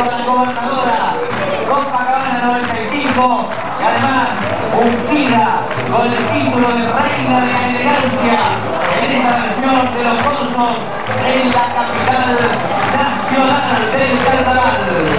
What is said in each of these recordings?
a la gobernadora Copacabana 95 y además ungida con el título de Reina de la Elegancia en esta versión de los Consos en la capital nacional del carnaval.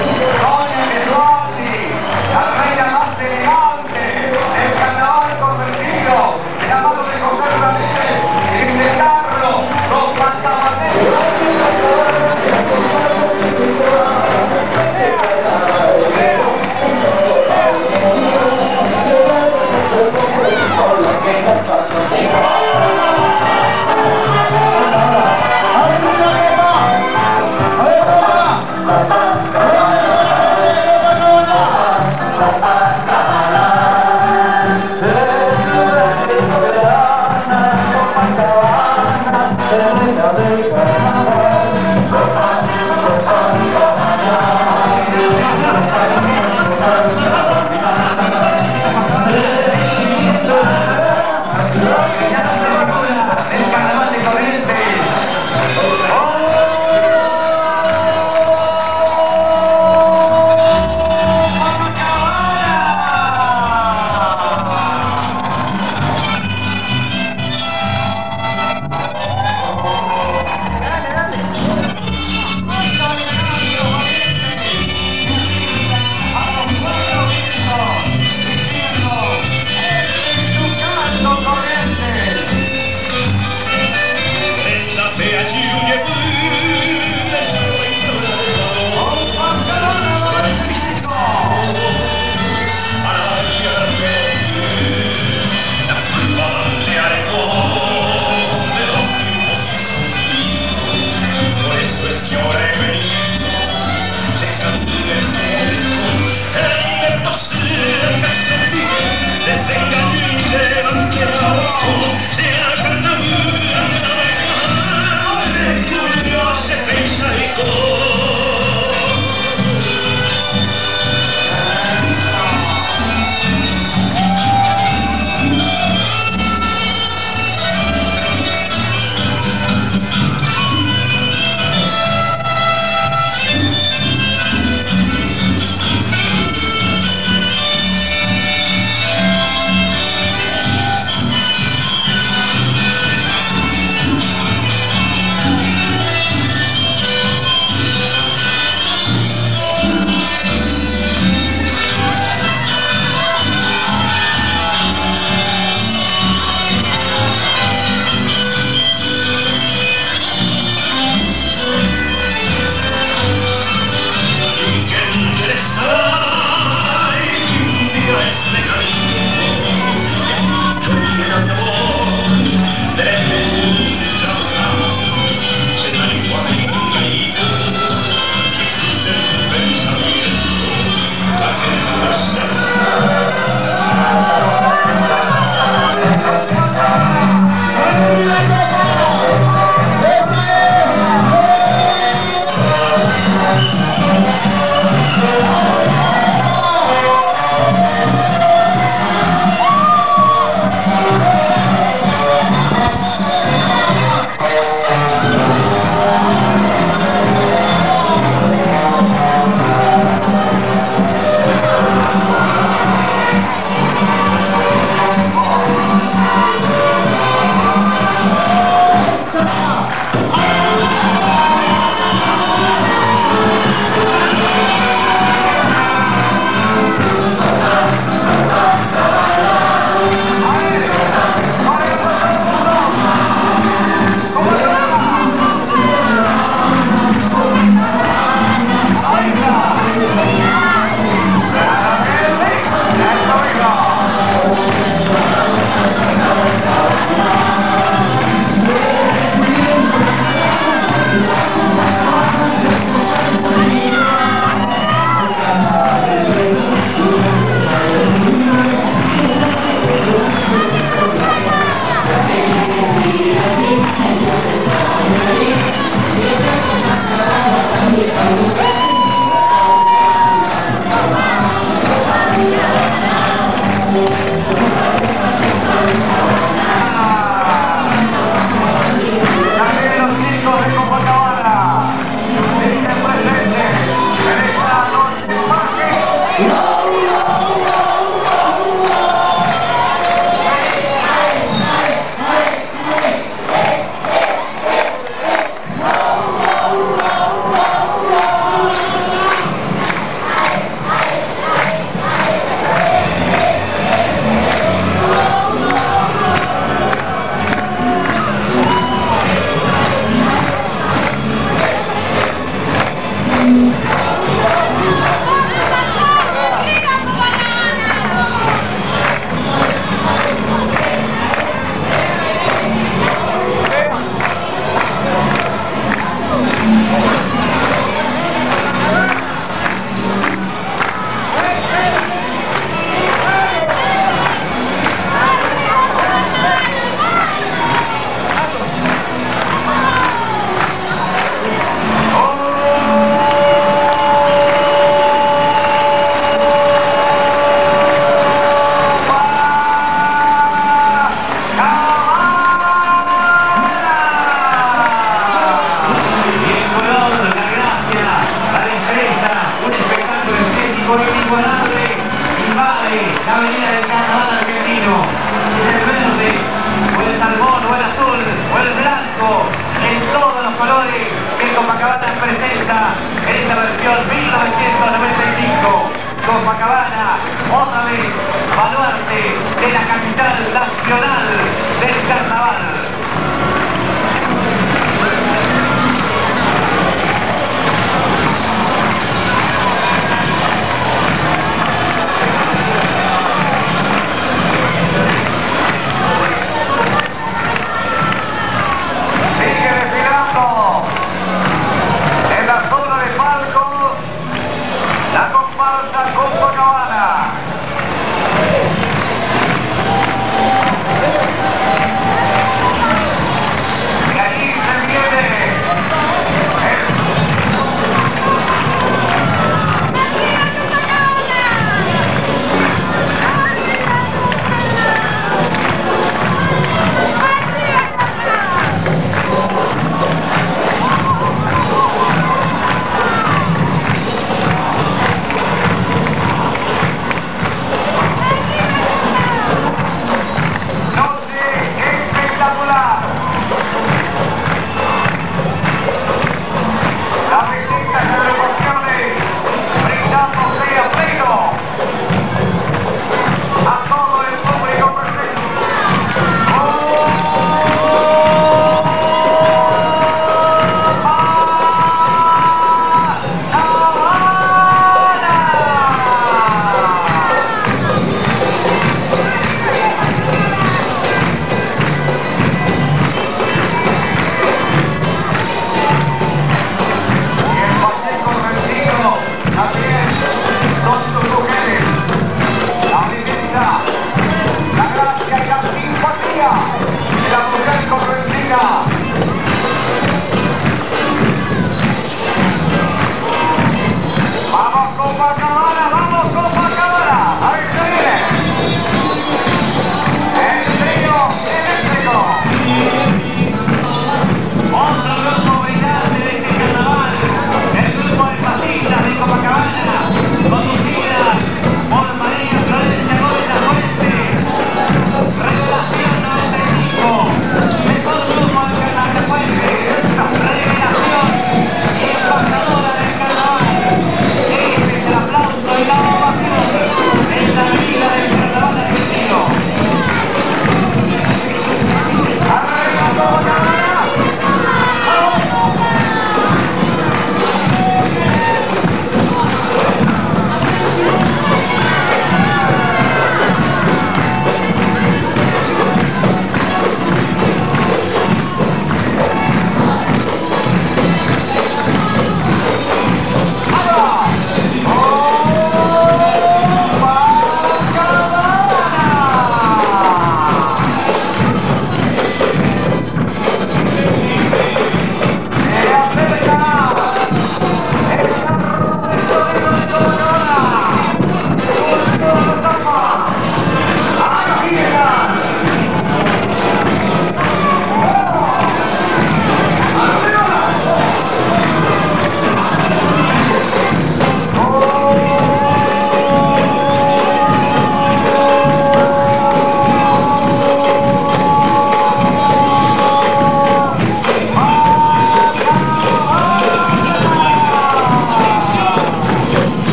Copacabana, vez, baluarte de la capital nacional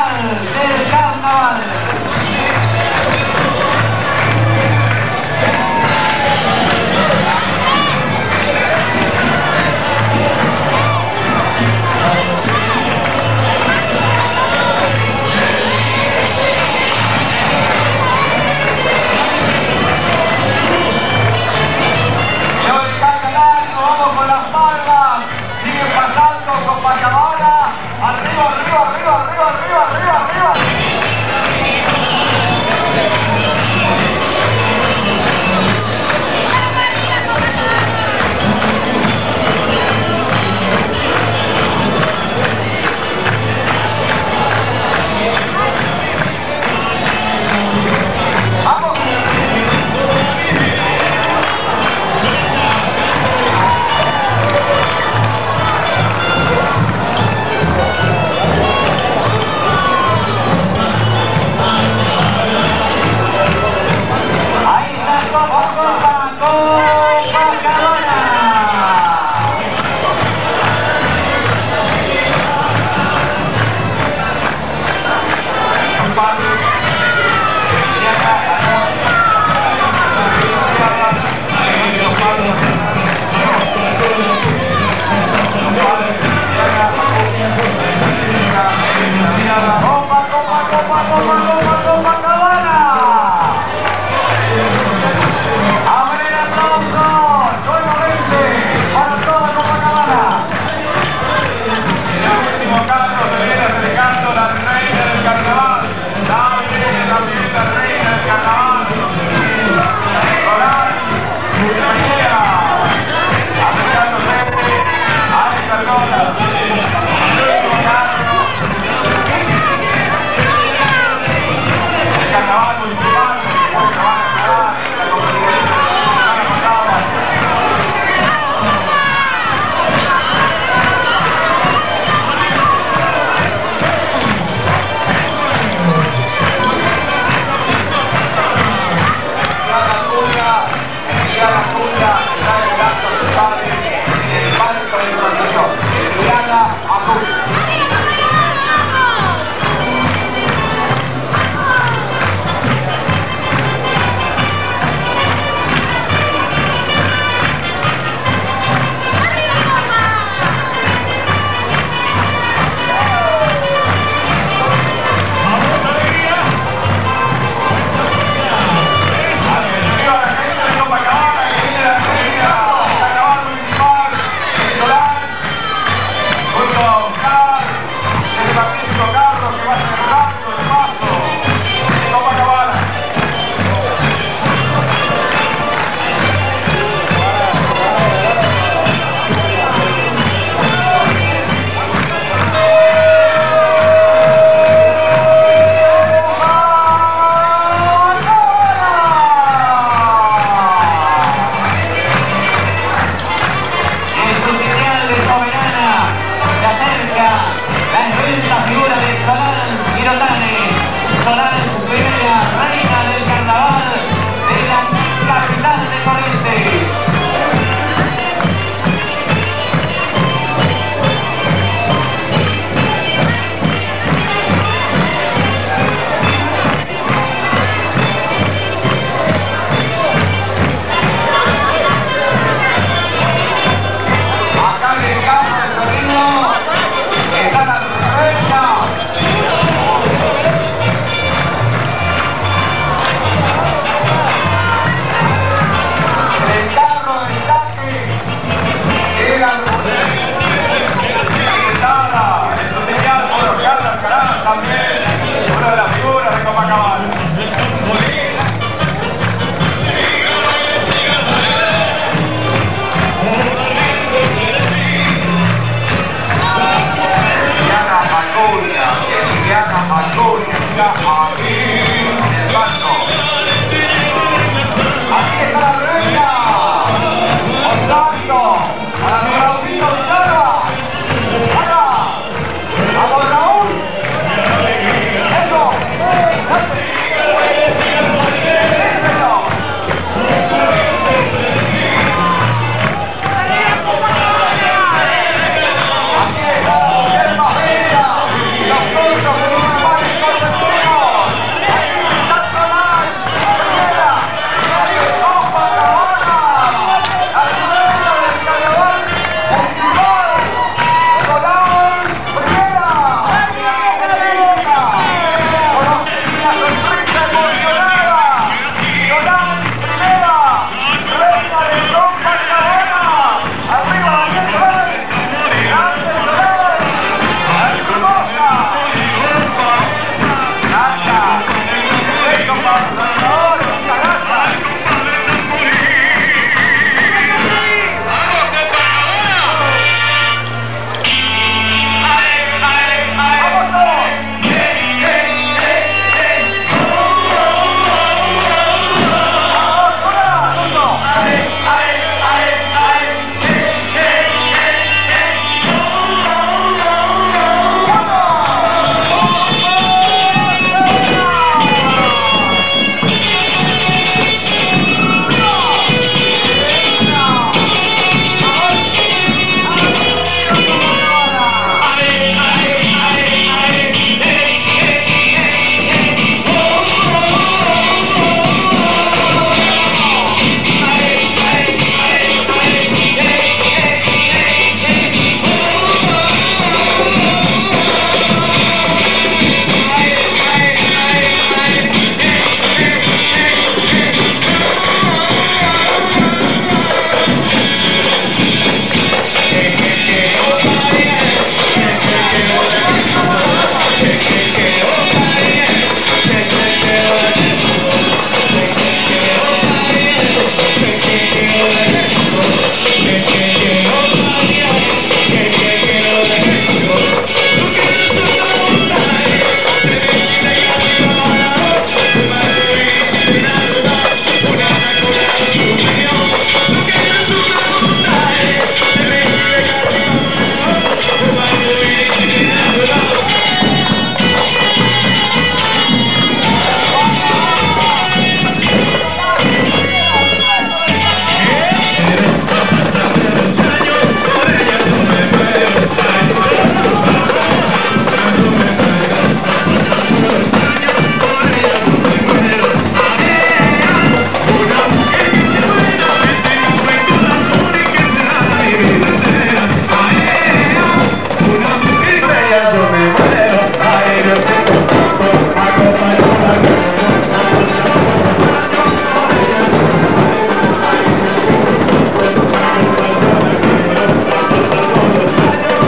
Obrigado.